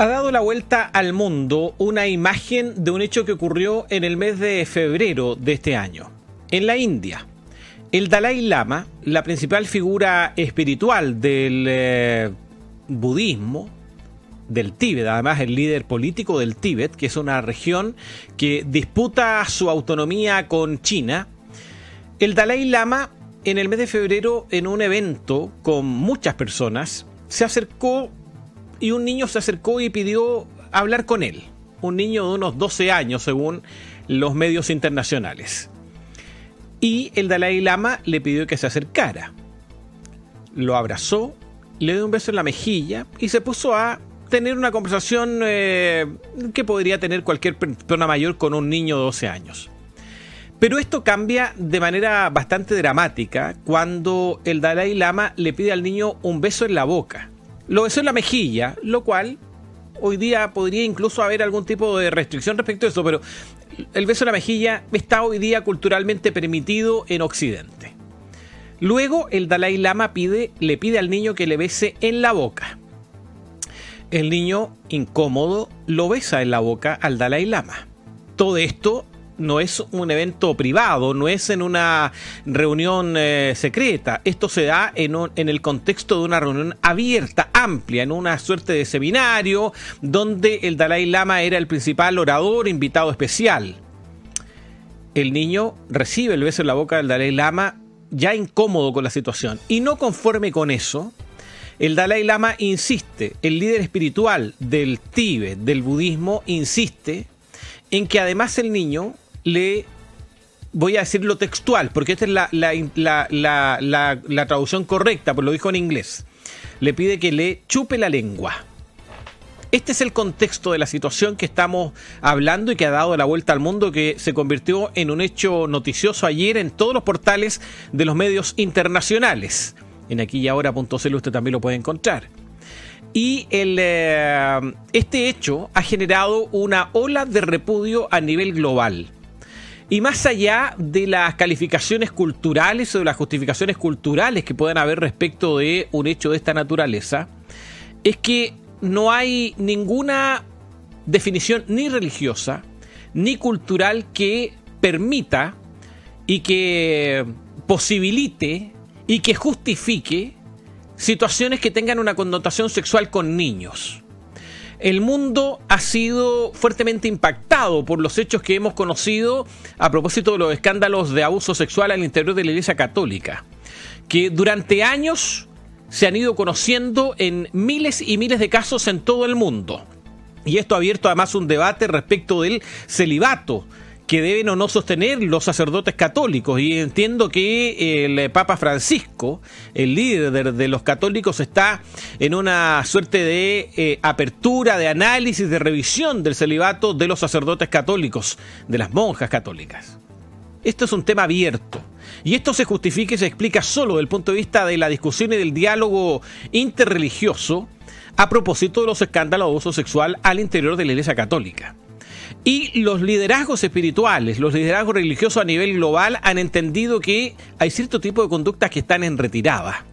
Ha dado la vuelta al mundo una imagen de un hecho que ocurrió en el mes de febrero de este año, en la India. El Dalai Lama, la principal figura espiritual del eh, budismo, del Tíbet, además el líder político del Tíbet, que es una región que disputa su autonomía con China, el Dalai Lama en el mes de febrero en un evento con muchas personas se acercó y un niño se acercó y pidió hablar con él. Un niño de unos 12 años, según los medios internacionales. Y el Dalai Lama le pidió que se acercara. Lo abrazó, le dio un beso en la mejilla y se puso a tener una conversación eh, que podría tener cualquier persona mayor con un niño de 12 años. Pero esto cambia de manera bastante dramática cuando el Dalai Lama le pide al niño un beso en la boca. Lo besó en la mejilla, lo cual hoy día podría incluso haber algún tipo de restricción respecto a eso, pero el beso en la mejilla está hoy día culturalmente permitido en Occidente. Luego el Dalai Lama le pide al niño que le bese en la boca. El niño, incómodo, lo besa en la boca al Dalai Lama. Todo esto no es un evento privado, no es en una reunión eh, secreta. Esto se da en, en el contexto de una reunión abierta, amplia, en una suerte de seminario donde el Dalai Lama era el principal orador, invitado especial. El niño recibe el beso en la boca del Dalai Lama ya incómodo con la situación y no conforme con eso, el Dalai Lama insiste, el líder espiritual del Tíbet, del budismo, insiste en que además el niño le voy a decirlo textual, porque esta es la, la, traducción correcta, pues lo dijo en inglés. Le pide que le chupe la lengua. Este es el contexto de la situación que estamos hablando y que ha dado la vuelta al mundo, que se convirtió en un hecho noticioso ayer en todos los portales de los medios internacionales. En aquí y ahora.cl usted también lo puede encontrar. Y el, eh, este hecho ha generado una ola de repudio a nivel global y más allá de las calificaciones culturales o de las justificaciones culturales que puedan haber respecto de un hecho de esta naturaleza, es que no hay ninguna definición ni religiosa ni cultural que permita y que posibilite y que justifique situaciones que tengan una connotación sexual con niños el mundo ha sido fuertemente impactado por los hechos que hemos conocido a propósito de los escándalos de abuso sexual al interior de la Iglesia Católica, que durante años se han ido conociendo en miles y miles de casos en todo el mundo. Y esto ha abierto además un debate respecto del celibato, que deben o no sostener los sacerdotes católicos. Y entiendo que el Papa Francisco, el líder de, los católicos, está en una suerte de eh, apertura, de análisis, de revisión del celibato de los sacerdotes católicos, de las monjas católicas. Esto es un tema abierto. Y esto se justifica y se explica solo desde el punto de vista de la discusión y del diálogo interreligioso a propósito de los escándalos de abuso sexual al interior de la Iglesia Católica. Y los liderazgos espirituales, los liderazgos religiosos a nivel global han entendido que hay cierto tipo de conductas que están en retirada.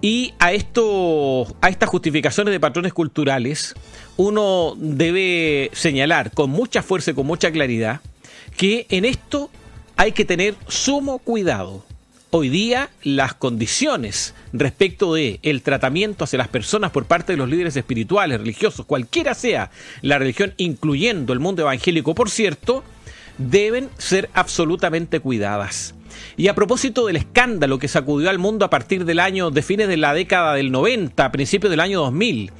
Y a, esto, a estas justificaciones de patrones culturales, uno debe señalar con mucha fuerza y con mucha claridad que en esto hay que tener sumo cuidado hoy día las condiciones respecto de el tratamiento hacia las personas por parte de los líderes espirituales, religiosos, cualquiera sea la religión, incluyendo el mundo evangélico, por cierto, deben ser absolutamente cuidadas. Y a propósito del escándalo que sacudió al mundo a partir del año, de fines de la década del 90, a principios del año 2000,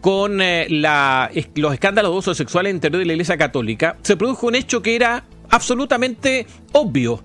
con eh, los escándalos de uso sexual en el interior de la Iglesia Católica, se produjo un hecho que era absolutamente obvio.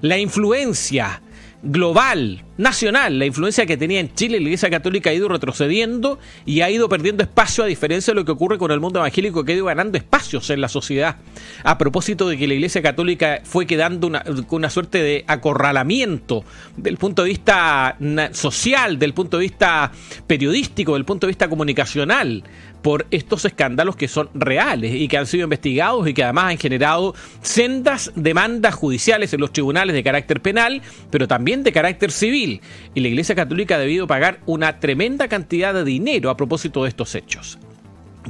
La influencia global, nacional, la influencia que tenía en Chile la Iglesia Católica ha ido retrocediendo y ha ido perdiendo espacio a diferencia de lo que ocurre con el mundo evangélico que ha ido ganando espacios en la sociedad. A propósito de que la Iglesia Católica fue quedando una, una suerte de acorralamiento del punto de vista social, del punto de vista periodístico, del punto de vista comunicacional por estos escándalos que son reales y que han sido investigados y que además han generado sendas demandas judiciales en los tribunales de carácter penal, pero también de carácter civil. Y la Iglesia Católica ha debido pagar una tremenda cantidad de dinero a propósito de estos hechos.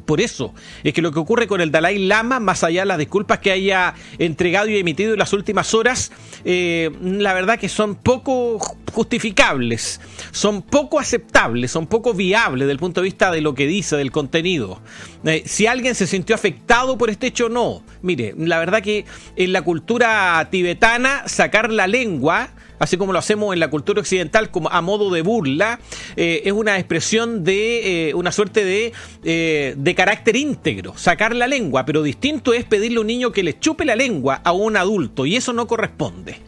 Por eso es que lo que ocurre con el Dalai Lama, más allá de las disculpas que haya entregado y emitido en las últimas horas, eh, la verdad que son poco justificables, son poco aceptables, son poco viables desde el punto de vista de lo que dice, del contenido. Eh, si alguien se sintió afectado por este hecho, no. Mire, la verdad que en la cultura tibetana sacar la lengua así como lo hacemos en la cultura occidental como a modo de burla, eh, es una expresión de eh, una suerte de, eh, de carácter íntegro, sacar la lengua, pero distinto es pedirle a un niño que le chupe la lengua a un adulto y eso no corresponde.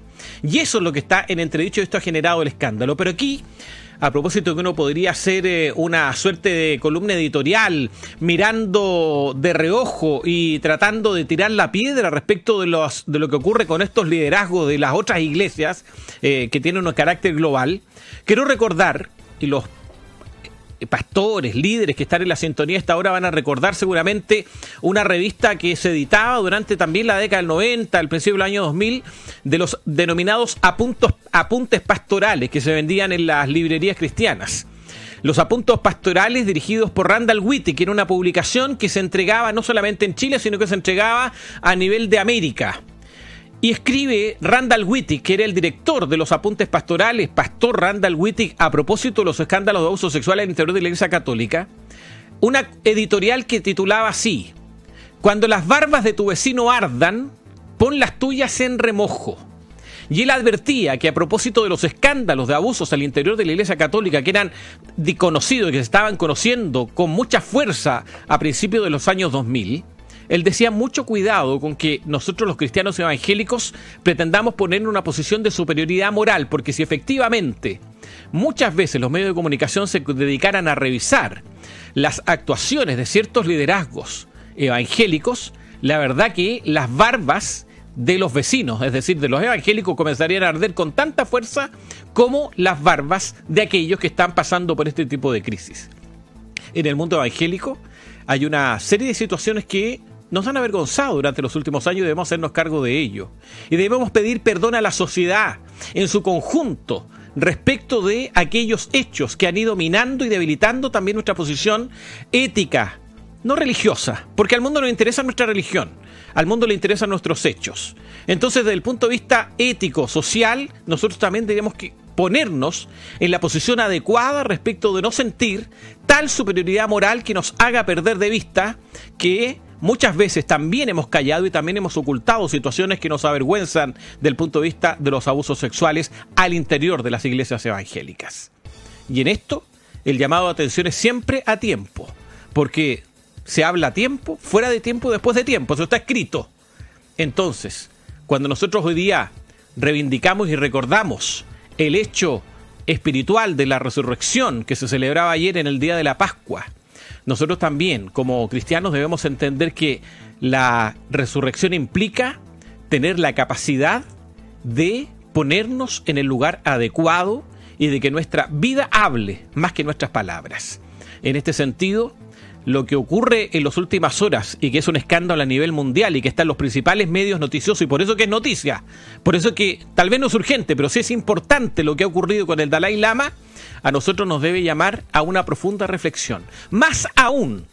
Y eso es lo que está en entredicho y esto ha generado el escándalo. Pero aquí a propósito que uno podría hacer eh, una suerte de columna editorial mirando de reojo y tratando de tirar la piedra respecto de, de lo que ocurre con estos liderazgos de las otras iglesias eh, que tienen un carácter global, quiero recordar, y los pastores, líderes que están en la sintonía esta hora van a recordar seguramente una revista que se editaba durante también la década del 90, al principio del año 2000, de los denominados apuntes pastorales que se vendían en las librerías cristianas. Los apuntos pastorales dirigidos por Randall Whitty, que era una publicación que se entregaba no solamente en Chile, sino que se entregaba a nivel de América. Y escribe Randall Wittig, que era el director de los apuntes pastorales, pastor Randall Wittig, a propósito de los escándalos de abuso sexual en interior de la Iglesia Católica, una editorial que titulaba así, Cuando las barbas de tu vecino ardan, pon las tuyas en remojo. Y él advertía que a propósito de los escándalos de abusos al interior de la Iglesia Católica, que eran conocidos y que se estaban conociendo con mucha fuerza a principios de los años 2000, él decía mucho cuidado con que nosotros los cristianos evangélicos pretendamos poner en una posición de superioridad moral, porque si efectivamente muchas veces los medios de comunicación se dedicaran a revisar las actuaciones de ciertos liderazgos evangélicos, la verdad que las barbas de los vecinos, es decir, de los evangélicos, comenzarían a arder con tanta fuerza como las barbas de aquellos que están pasando por este tipo de crisis. En el mundo evangélico hay una serie de situaciones que nos han avergonzado durante los últimos años y debemos hacernos cargo de ello. Y debemos pedir perdón a la sociedad en su conjunto respecto de aquellos hechos que han ido minando y debilitando también nuestra posición ética, no religiosa, porque al mundo le interesa nuestra religión, al mundo le interesan nuestros hechos. Entonces, desde el punto de vista ético, social, nosotros también tenemos que ponernos en la posición adecuada respecto de no sentir tal superioridad moral que nos haga perder de vista que muchas veces también hemos callado y también hemos ocultado situaciones que nos avergüenzan del punto de vista de los abusos sexuales al interior de las iglesias evangélicas. Y en esto, el llamado a atención es siempre a tiempo, porque se habla a tiempo, fuera de tiempo, después de tiempo, eso está escrito. Entonces, cuando nosotros hoy día reivindicamos y recordamos el hecho espiritual de la resurrección que se celebraba ayer en el día de la Pascua, nosotros también como cristianos debemos entender que la resurrección implica tener la capacidad de ponernos en el lugar adecuado y de que nuestra vida hable más que nuestras palabras. En este sentido, lo que ocurre en las últimas horas y que es un escándalo a nivel mundial y que está en los principales medios noticiosos y por eso que es noticia, por eso que tal vez no es urgente, pero sí es importante lo que ha ocurrido con el Dalai Lama, a nosotros nos debe llamar a una profunda reflexión. Más aún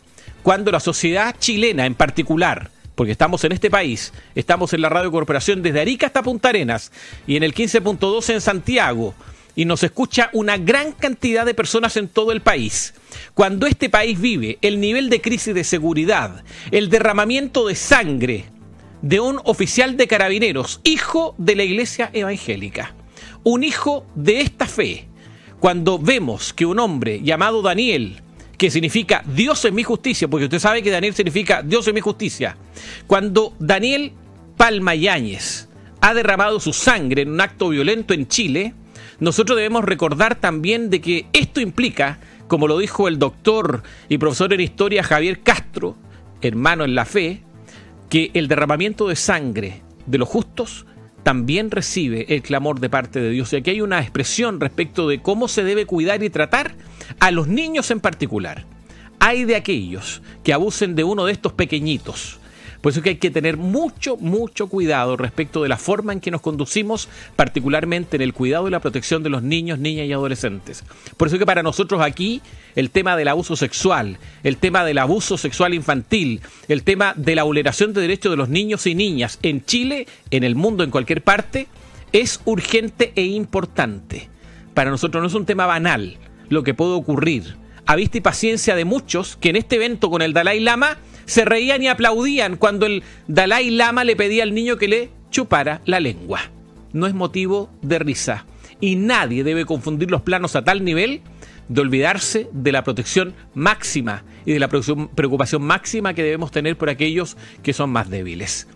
cuando la sociedad chilena en particular, porque estamos en este país, estamos en la Radio Corporación desde Arica hasta Punta Arenas y en el 15.2 en Santiago, y nos escucha una gran cantidad de personas en todo el país. Cuando este país vive el nivel de crisis de seguridad, el derramamiento de sangre de un oficial de carabineros, hijo de la iglesia evangélica, un hijo de esta fe, cuando vemos que un hombre llamado Daniel, que significa Dios es mi justicia, porque usted sabe que Daniel significa Dios es mi justicia, cuando Daniel Palma Yáñez ha derramado su sangre en un acto violento en Chile, nosotros debemos recordar también de que esto implica, como lo dijo el doctor y profesor en historia Javier Castro, hermano en la fe, que el derramamiento de sangre de los justos también recibe el clamor de parte de Dios. Y aquí hay una expresión respecto de cómo se debe cuidar y tratar a los niños en particular. Hay de aquellos que abusen de uno de estos pequeñitos Por eso es que hay que tener mucho, mucho cuidado respecto de la forma en que nos conducimos, particularmente en el cuidado y la protección de los niños, niñas y adolescentes. Por eso es que para nosotros aquí el tema del abuso sexual, el tema del abuso sexual infantil, el tema de la vulneración de derechos de los niños y niñas en Chile, en el mundo, en cualquier parte, es urgente e importante. Para nosotros no es un tema banal lo que puede ocurrir. A vista y paciencia de muchos que en este evento con el Dalai Lama se reían y aplaudían cuando el Dalai Lama le pedía al niño que le chupara la lengua. No es motivo de risa. Y nadie debe confundir los planos a tal nivel de olvidarse de la protección máxima y de la preocupación máxima que debemos tener por aquellos que son más débiles.